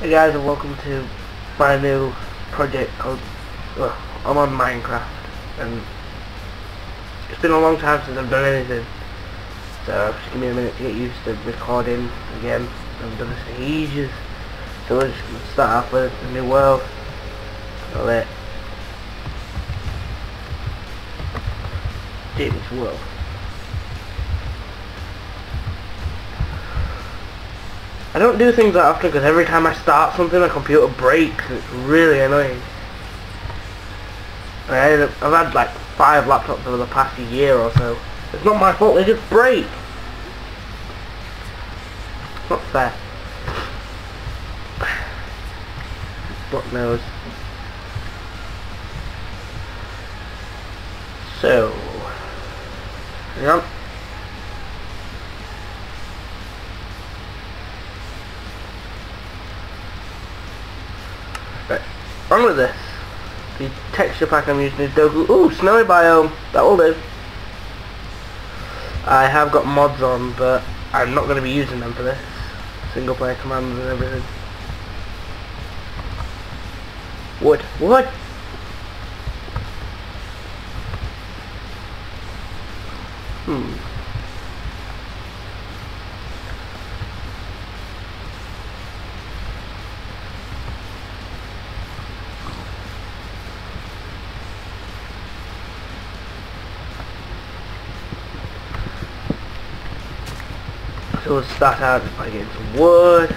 Hey guys and welcome to my new project called, well, I'm on Minecraft and it's been a long time since I've done anything. So just give me a minute to get used to recording again. I've done this for ages. So we're just going to start off with a new world. I'll let Jamie's world I don't do things that often because every time I start something, my computer breaks. And it's really annoying. I have had like five laptops over the past year or so. It's not my fault, they just break. Not fair. Fuck knows. So, hang On with this. The texture pack I'm using is Doku. Ooh, snowy biome. That will do. I have got mods on, but I'm not going to be using them for this. Single player commands and everything. Wood. Wood! Hmm. So we'll start out by getting some wood.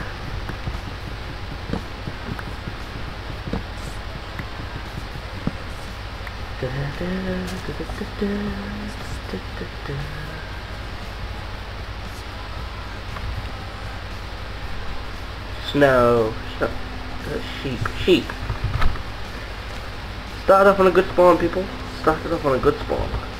Snow. Uh, sheep. Sheep. Start off on a good spawn, people. Start it off on a good spawn.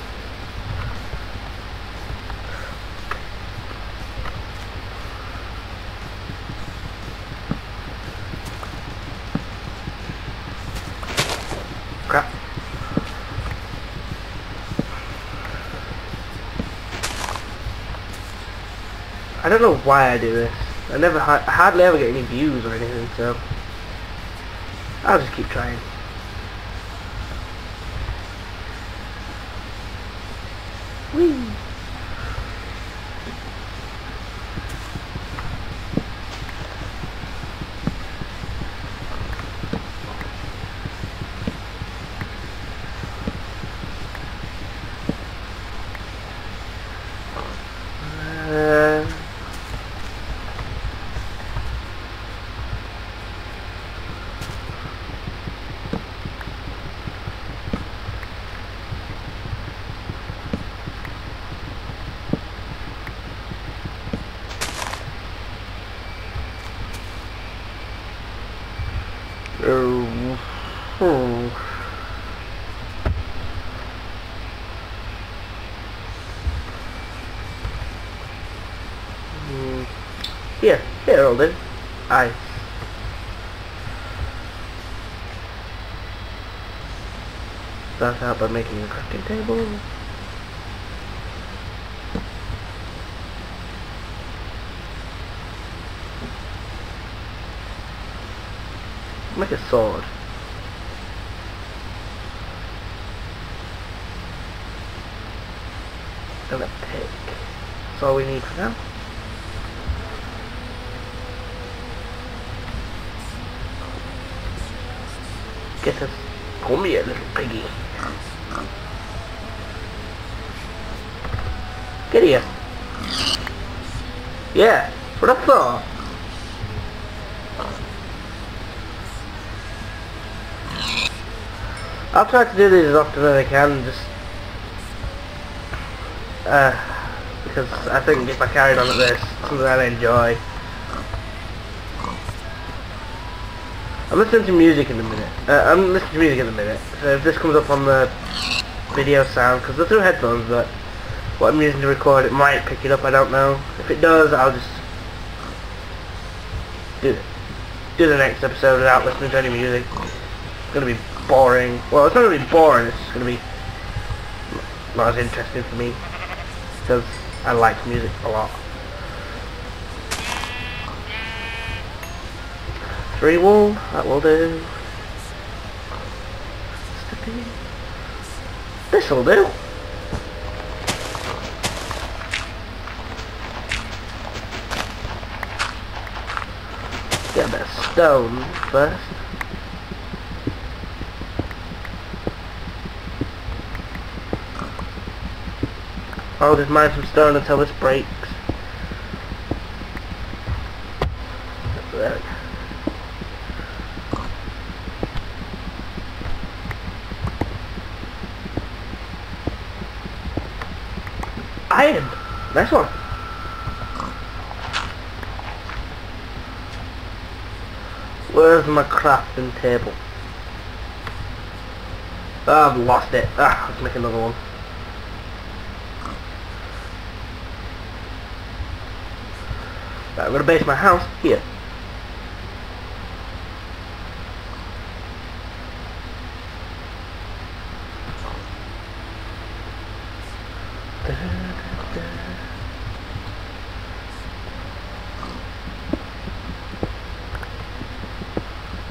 Know why I do this. I never, hardly ever get any views or anything, so I'll just keep trying. Whee! Uh, uh, hmm. Hmm. Here, Alden. Eh? Ice. Start out by making a crafting table. Make a sword. And a pick. That's all we need for now. Get us. Come here, little piggy. Get here. Yeah, what up thought. I'll try to do these as often as I can, just uh, because I think if I carried on at this, something I'd enjoy. I'm listening to music in a minute. Uh, I'm listening to music in a minute, so if this comes up on the video sound, because they're through headphones, but what I'm using to record, it might pick it up, I don't know. If it does, I'll just do do the next episode without listening to any music. It's gonna be boring. Well, it's not gonna be boring. It's just gonna be not as interesting for me because I like music a lot. Three wool, that will do. This'll do. Get a bit of stone first. I'll just mine some stone until this breaks. There. Iron! Nice one. Where's my crafting table? Oh, I've lost it. Ah, let's make another one. Right, I'm gonna base my house here.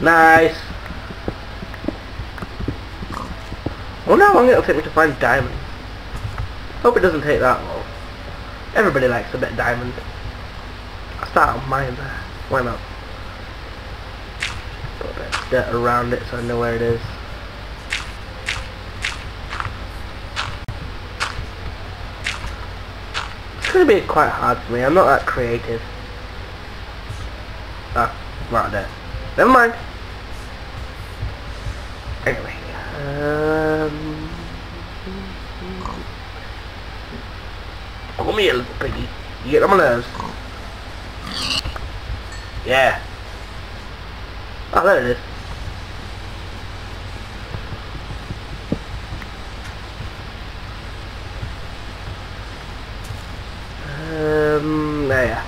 Nice. wonder how long it'll take me to find diamonds. Hope it doesn't take that long. Everybody likes a bit of diamond. I'll start on mine there. Why not? Put a bit of dirt around it so I know where it is. It's gonna be quite hard for me. I'm not that creative. Ah, right there. Never mind. Um, come here, little piggy. You get on my nerves. Yeah. Oh, there it is. Um, there.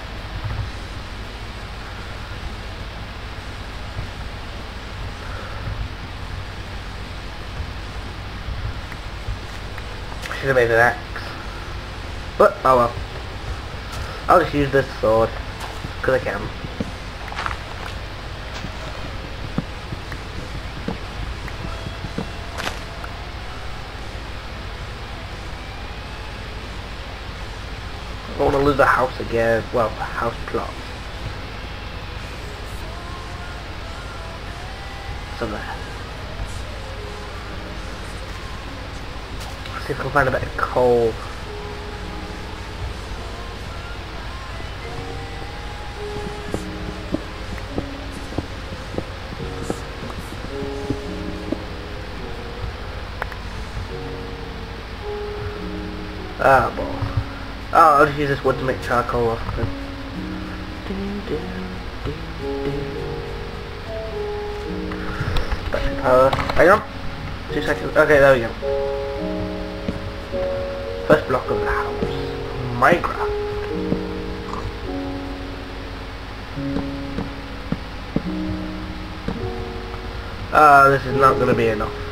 Should have made an axe. But, oh well. I'll just use this sword. Because I can. I don't want to lose the house again. Well, the house plot. So see if I can find a bit of coal. Ah, balls. Oh, I'll just use this wood to make charcoal off of Battery power. Hang on. Two seconds. Okay, there we go. First block of the house. Minecraft. Uh, this is not going to be enough.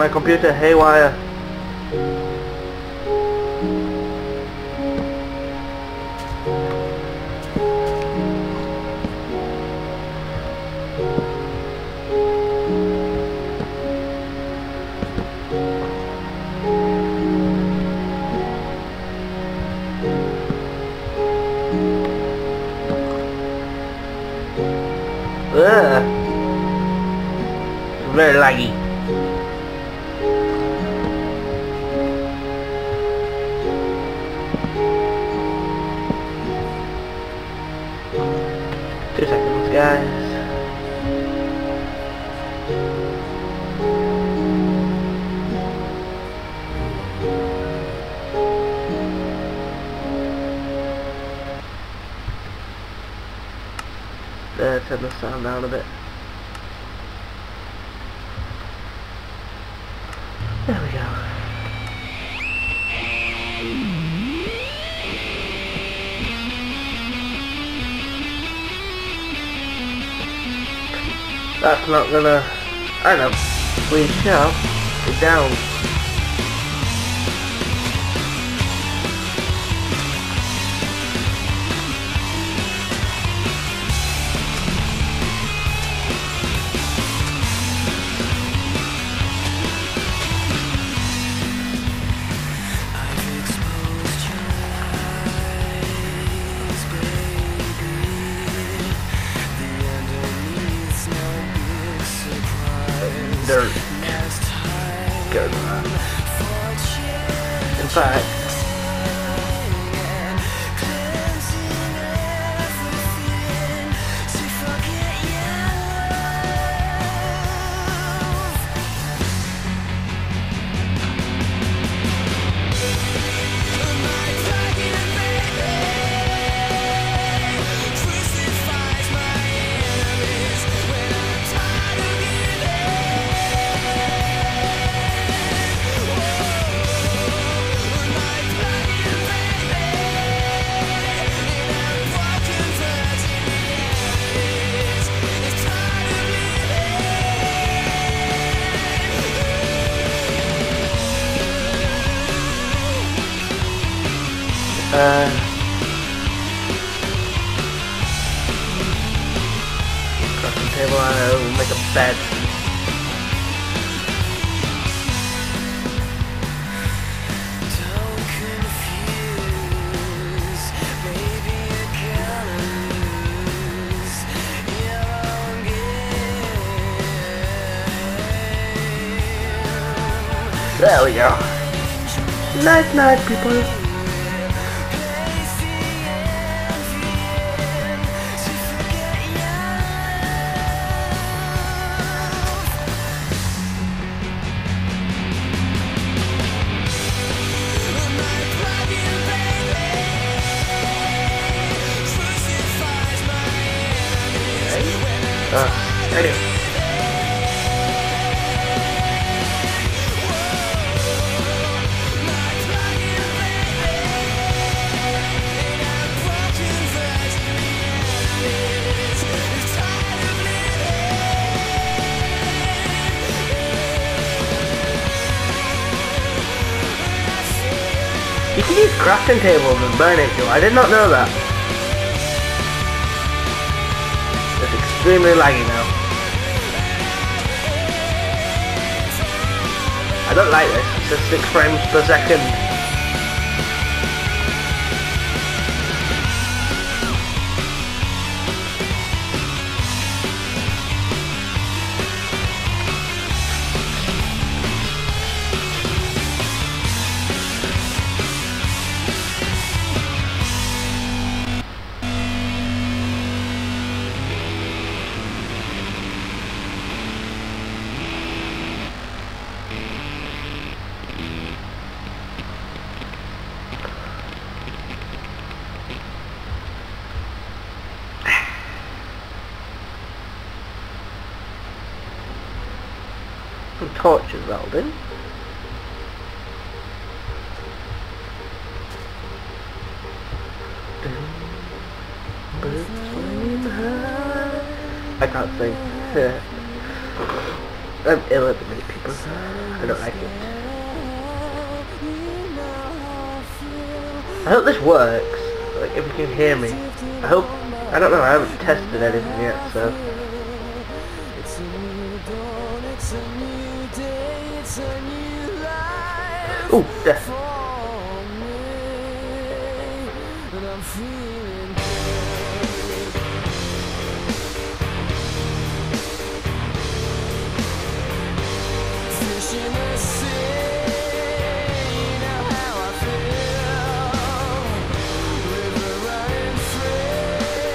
My computer haywire. Sound down a bit. There we go. That's not gonna... I know. Please shut it down. Uh, crafting table, I will make a bed. There we go. Night night people. Crafting tables and burn it too. I did not know that. It's extremely laggy now. I don't like this. It says 6 frames per second. Torches welding. I can't sing. I'm ill at the minute, people. I don't like it. I hope this works. Like, if you can hear me. I hope... I don't know, I haven't tested anything yet, so... running free.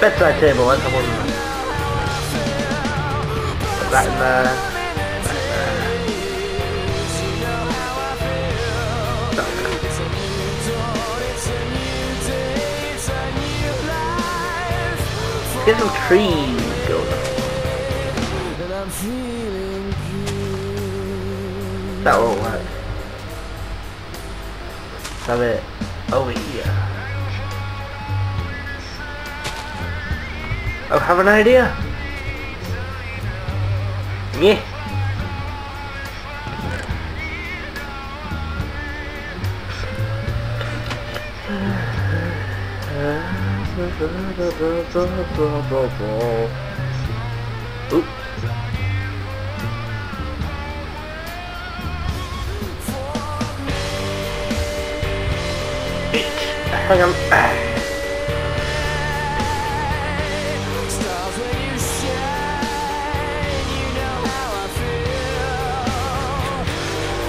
Bedside table, let's have one. Put that in there. Get some trees going up. That won't work. Have it. Over here. I have an idea. Yeah. Feel.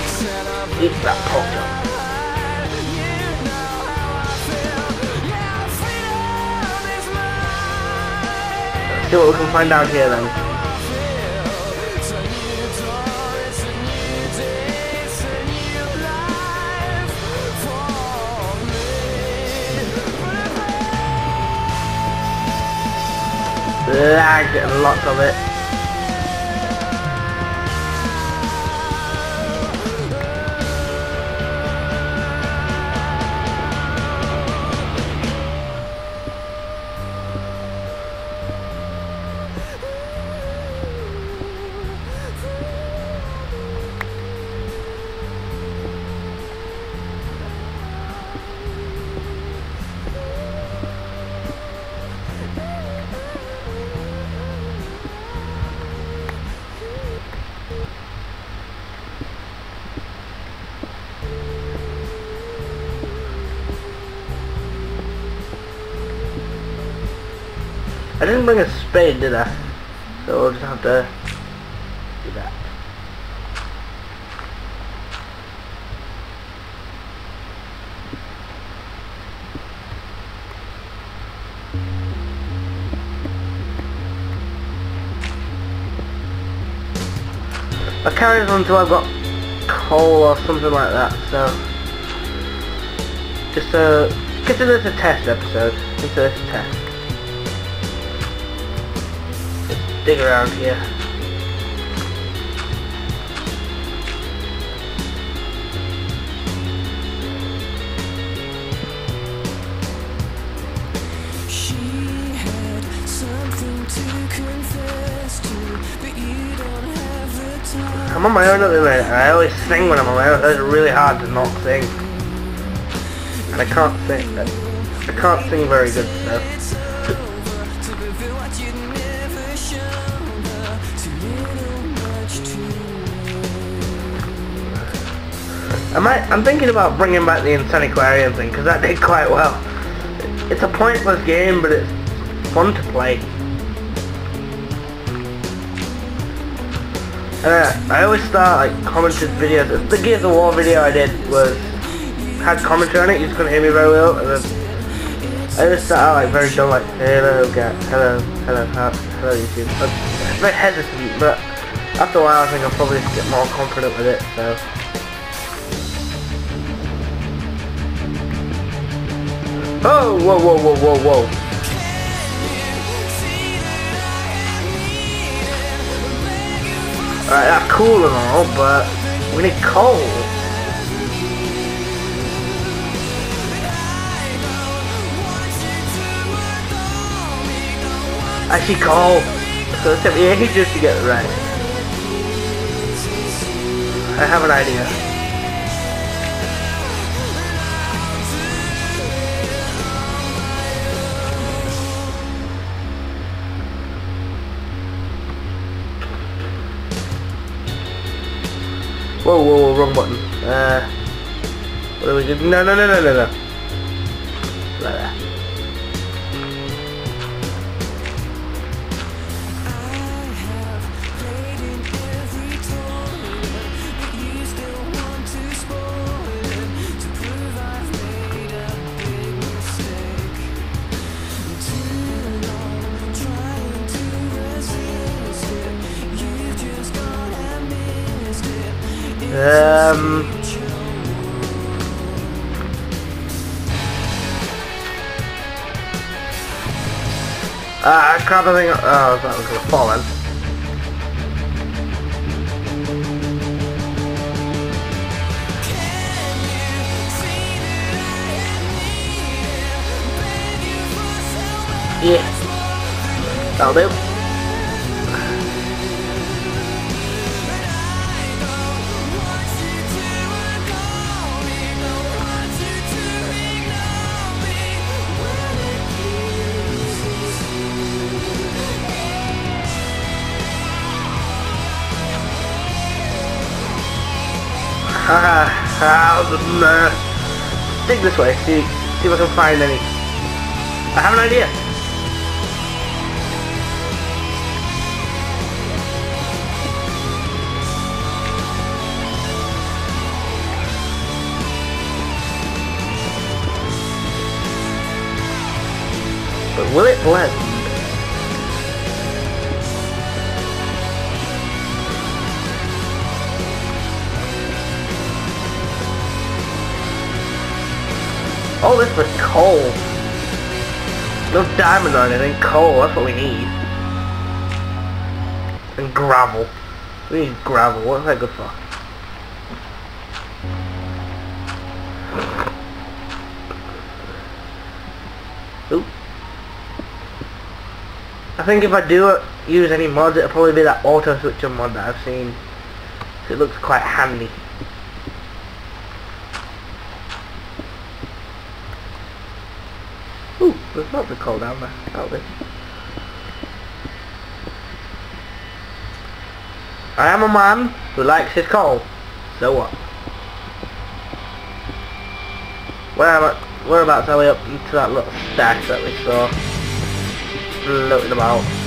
Set up Eat that pop See what we can find out here then. Lag lots of it. I didn't bring a spade, did I? So we'll just have to do that. I'll carry this until I've got coal or something like that, so just uh consider this a test episode. Consider this a test. Have the time. I'm on my own at the minute, I always sing when I'm on my own. It's really hard to not sing. And I can't sing. I can't sing very good, so. I might, I'm thinking about bringing back the Insaniquarium thing, because that did quite well. It's a pointless game, but it's fun to play. And uh, I always start like commented videos. The Gears of War video I did was had commentary on it. You just couldn't hear me very well, and then I just start out like very dull, like hello, guys, hello, hello, how, hello, YouTube. I was very hesitant, but after a while, I think I'll probably get more confident with it. So. Oh, whoa, whoa, whoa, whoa, whoa. Alright, that's cool and all, but we need coal. I see coal. So it took me ages to get it right. I have an idea. Whoa, whoa, whoa, wrong button. Uh, what are we doing? No, no, no, no, no, no. Like that. nothing. Oh, uh, I thought I was gonna fall in. Yeah. That'll do. Um, dig this way, see, see if I can find any. I have an idea. But will it blend? All this was coal. No diamond it, anything, coal, that's what we need. And gravel. We need gravel, what's that good for? Oop. I think if I do use any mods, it'll probably be that auto switcher mod that I've seen. It looks quite handy. Ooh, there's lots of coal down there. Out there. I am a man who likes his coal. So what? Where I, whereabouts are we up into that little stash that we saw? Looking about.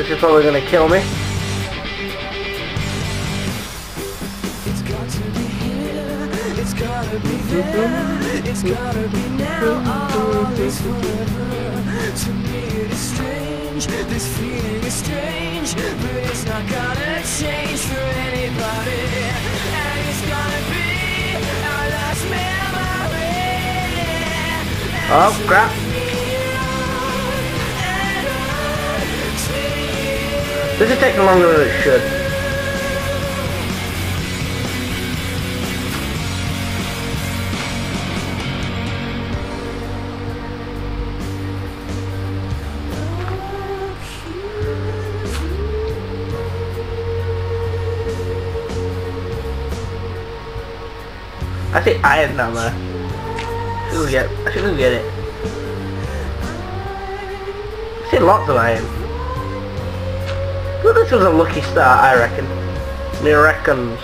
This is probably gonna kill me. It's got to be here, it's gotta be there, it's gotta be now, all is forever. To me it is strange, this feeling is strange, but it's not gonna change for anybody. And it's gonna be our last memory. Oh crap! This is taking longer than it should. I see iron down there. Should we get? I should we get it? I see lots of iron. Well, this was a lucky start, I reckon. Me reckons.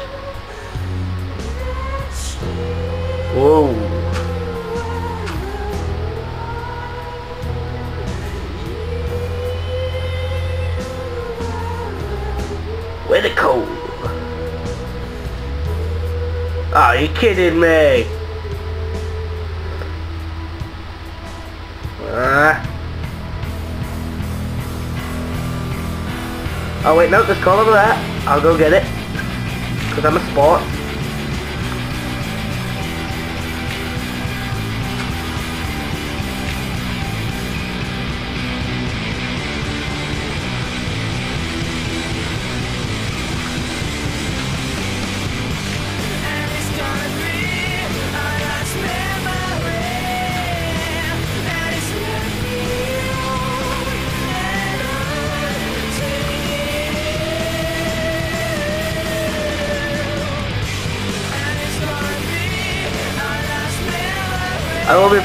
Whoa. Where the coal? Are you kidding me? Wait, no, there's coal over there. I'll go get it. Because I'm a sport.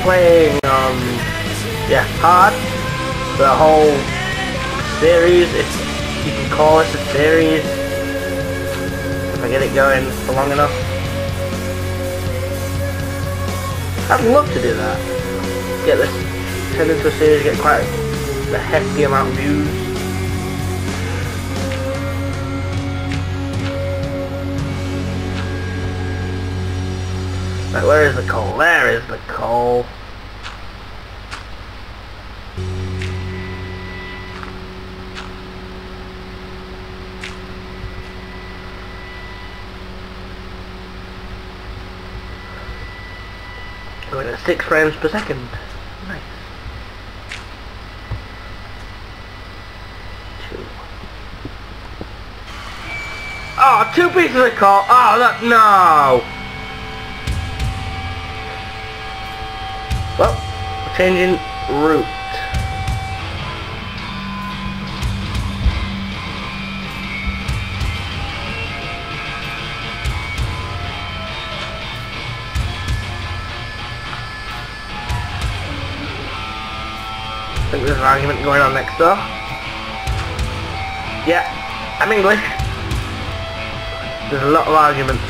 Playing, um, yeah, hard. The whole series, if you can call it a series. If I get it going for long enough. I'd love to do that. Get this, turn into a series, get quite the hefty amount of views. Right, where is the coal? There is the coal. Going at 6 frames per second. Nice. Two. Oh, two pieces of coal. Ah, oh, that, no. Well, changing route. I think there's an argument going on next door. Yeah, I'm English. There's a lot of arguments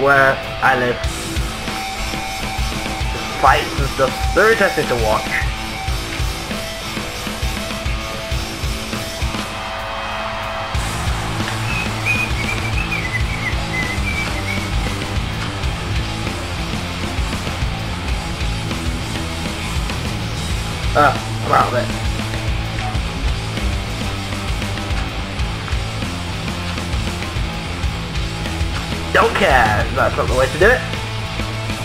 where I live. Fights and stuff. Very interesting to watch. Ah, I'm of it. Don't care. That's not the way to do it.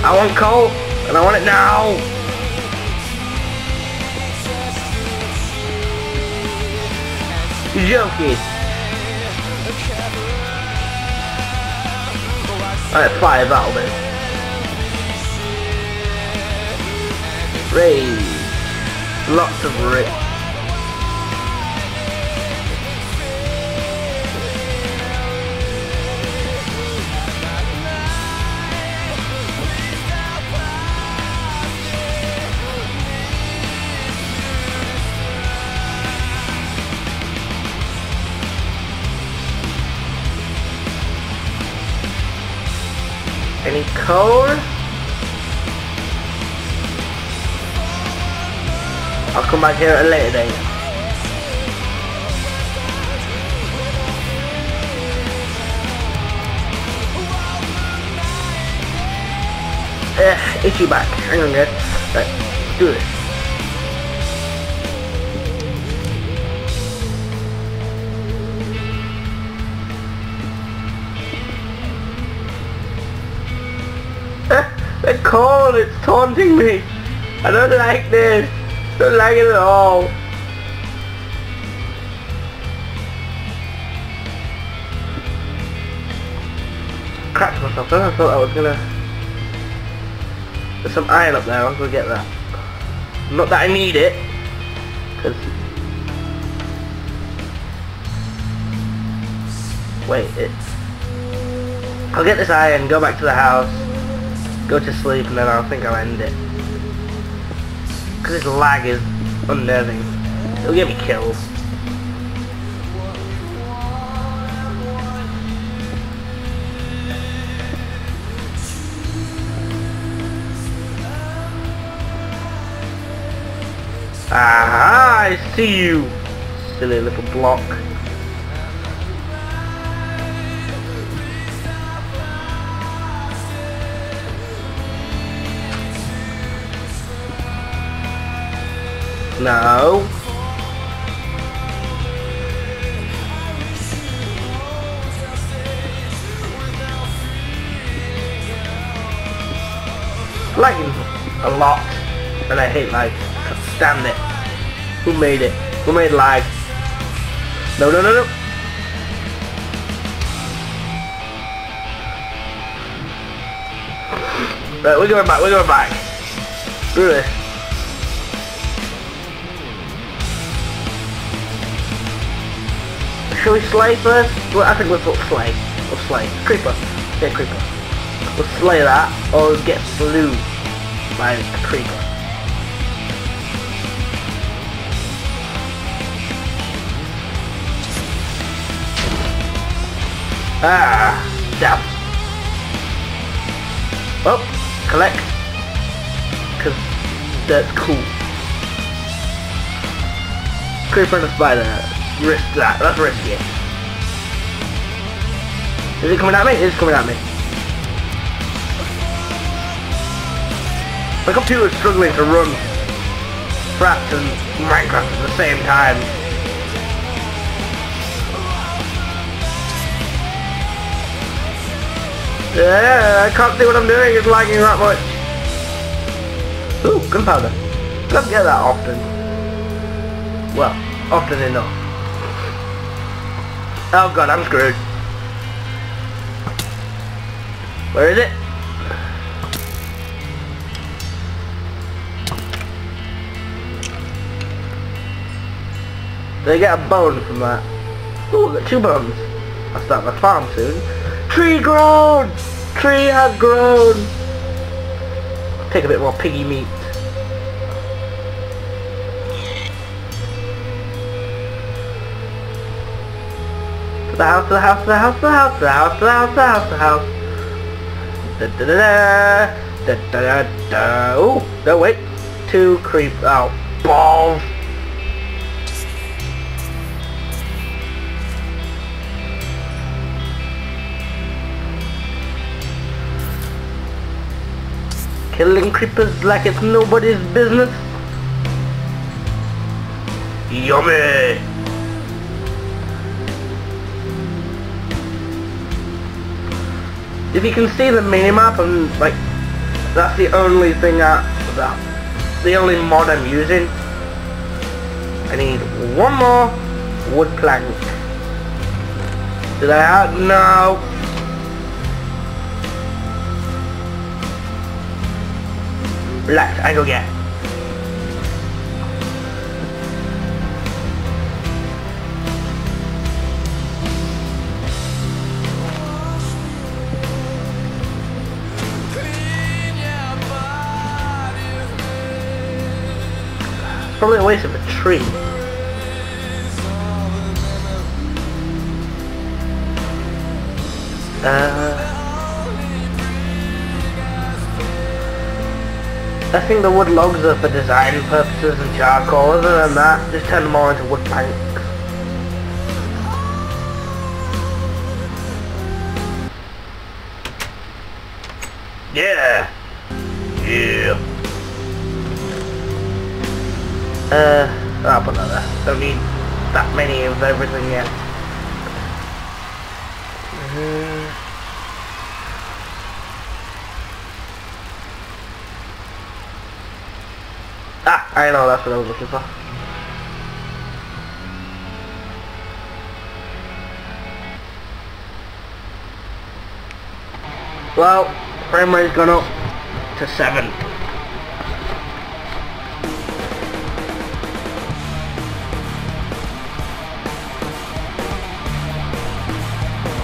I want coal, and I want it now. Joking? Alright, five, that'll do. Raise. Lots of rich. Any code? I'll come back here at a later date. Eh, itchy back. Hang on, guys. Let's do this. They're cold, it's taunting me. I don't like this. I Don't like it at all. Cracked myself I thought I was gonna... There's some iron up there, I'm gonna get that. Not that I need it, because... Wait, it's... I'll get this iron, go back to the house, go to sleep, and then I'll think I'll end it. Because this lag is unnerving. It'll get me killed. Aha! I see you! Silly little block. No. Lagging a lot, and I hate lag. Can't stand it. Who made it? Who made lag? No, no, no, no. Right, we're going back. We're going back. This. Shall we slay first? Well, I think we'll slay. Or slay. Creeper. Yeah, creeper. We'll slay that, or get slew by a creeper. Ah, damn. Well, collect. Cause that's cool. creeper and a spider. Risk that. Let's risk it. Is it coming at me? It is coming at me. My computer's struggling to run Fraps and Minecraft at the same time. Yeah, I can't see what I'm doing, it's lagging that much. Ooh, gunpowder. Don't get that often. Well, often enough. Oh god, I'm screwed. Where is it? They get a bone from that? Ooh, got two bones. I'll start my farm soon. Tree grown! Tree has grown! Take a bit more piggy meat. The house, the house, the house, the house, the house, the house, the house, the house. Da da da da da da da. Ooh, no wait. Two creep. Oh, balls. Killing creepers like it's nobody's business. Yummy! If you can see the minimap and like that's the only thing I that the only mod I'm using. I need one more wood plank. Did I have no Relax, I go get. Probably a waste of a tree. Uh, I think the wood logs are for design purposes and charcoal. Other than that, just turn them all into wood planks. Yeah! Yeah! Uh, I'll put that there. Don't need that many of everything yet. Uh, Ah, I know, that's what I was looking for. Well, frame rate's gone up to 7.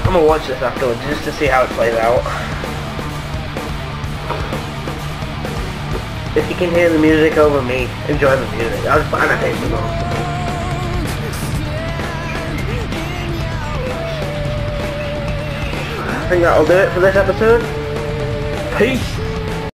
I'm gonna watch this afterwards just to see how it plays out. If you can hear the music over me, enjoy the music. I was fine at the most. I think that'll do it for this episode. Peace!